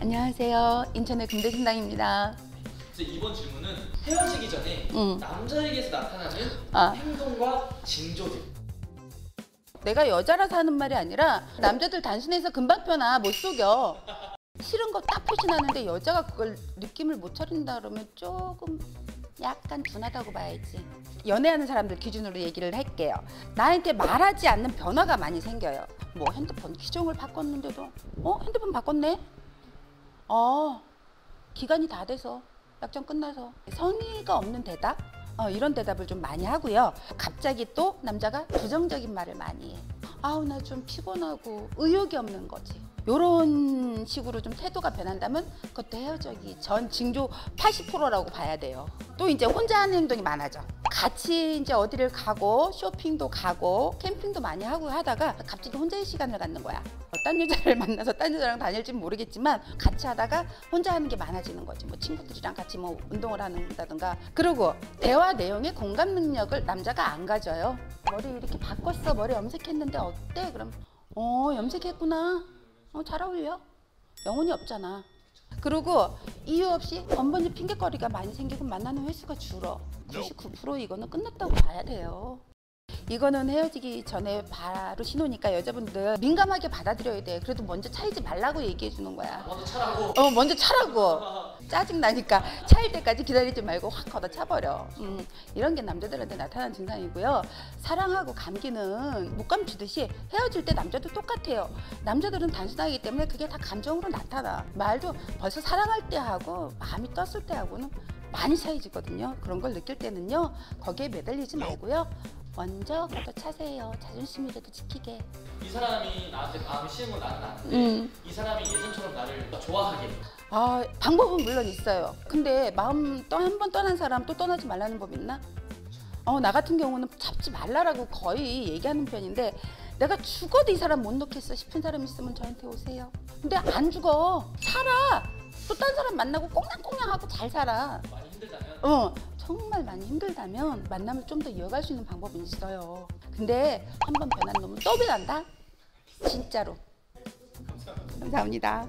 안녕하세요. 인천의 금대신당입니다. 이제 이번 질문은 헤어지기 전에 응. 남자에게서 나타나는 아. 행동과 징조들. 내가 여자라서 하는 말이 아니라 남자들 단순해서 금방 편아 못 속여. 싫은 거 딱 표시나는데 여자가 그걸 느낌을 못 차린다 그러면 조금 약간 둔하다고 봐야지. 연애하는 사람들 기준으로 얘기를 할게요. 나한테 말하지 않는 변화가 많이 생겨요. 뭐 핸드폰 기종을 바꿨는데도 어 핸드폰 바꿨네. 어 기간이 다 돼서 약정 끝나서 성의가 없는 대답 어, 이런 대답을 좀 많이 하고요. 갑자기 또 남자가 부정적인 말을 많이 해. 아우 나 좀 피곤하고 의욕이 없는 거지. 요런 식으로 좀 태도가 변한다면 그것도 헤어지기 전 징조 80%라고 봐야 돼요. 또 이제 혼자 하는 행동이 많아져. 같이 이제 어디를 가고 쇼핑도 가고 캠핑도 많이 하고 하다가 갑자기 혼자의 시간을 갖는 거야. 어, 딴 여자를 만나서 딴 여자랑 다닐지는 모르겠지만 같이 하다가 혼자 하는 게 많아지는 거지. 뭐 친구들이랑 같이 뭐 운동을 한다든가. 그리고 대화 내용의 공감 능력을 남자가 안 가져요. 머리 이렇게 바꿨어. 머리 염색했는데 어때? 그럼 어 염색했구나. 어 잘 어울려. 영혼이 없잖아. 그리고 이유 없이 번번이 핑계거리가 많이 생기고 만나는 횟수가 줄어. 99% 이거는 끝났다고 봐야 돼요. 이거는 헤어지기 전에 바로 신호니까 여자분들 민감하게 받아들여야 돼. 그래도 먼저 차이지 말라고 얘기해 주는 거야. 먼저 차라고. 어 먼저 차라고 짜증 나니까 차일 때까지 기다리지 말고 확 걷어 차버려. 음, 이런 게 남자들한테 나타나는 증상이고요. 사랑하고 감기는 못 감추듯이 헤어질 때 남자도 똑같아요. 남자들은 단순하기 때문에 그게 다 감정으로 나타나. 말도 벌써 사랑할 때 하고 마음이 떴을 때 하고는 많이 차이지거든요. 그런 걸 느낄 때는요 거기에 매달리지 말고요. 먼저 걷어 차세요. 자존심이라도 지키게. 이 사람이 나한테 마음이 식은 건 나는 아는데 음. 이 사람이 예전처럼 나를 좋아하게. 아 방법은 물론 있어요. 근데 마음 또 한 번 떠난 사람 또 떠나지 말라는 법 있나? 어 나 같은 경우는 잡지 말라라고 거의 얘기하는 편인데 내가 죽어도 이 사람 못 놓겠어 싶은 사람 있으면 저한테 오세요. 근데 안 죽어 살아. 또 딴 사람 만나고 꽁냥꽁냥하고 잘 살아. 많이 힘들다면 어 정말 많이 힘들다면 만남을 좀 더 이어갈 수 있는 방법이 있어요. 근데 한 번 변한 놈은 또 변한다. 진짜로. 감사합니다.